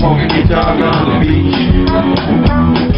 punk guitar on the beach.